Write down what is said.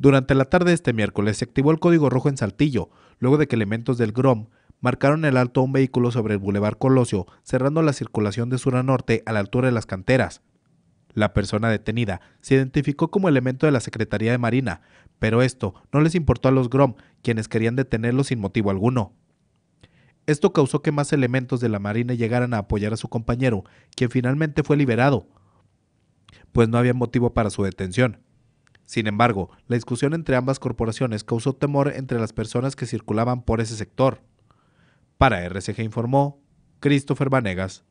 Durante la tarde de este miércoles se activó el código rojo en Saltillo, luego de que elementos del GROM marcaron el alto a un vehículo sobre el Boulevard Colosio, cerrando la circulación de sur a norte a la altura de las canteras. La persona detenida se identificó como elemento de la Secretaría de Marina, pero esto no les importó a los GROM, quienes querían detenerlo sin motivo alguno. Esto causó que más elementos de la Marina llegaran a apoyar a su compañero, quien finalmente fue liberado, pues no había motivo para su detención. Sin embargo, la discusión entre ambas corporaciones causó temor entre las personas que circulaban por ese sector. Para RCG informó Christopher Vanegas.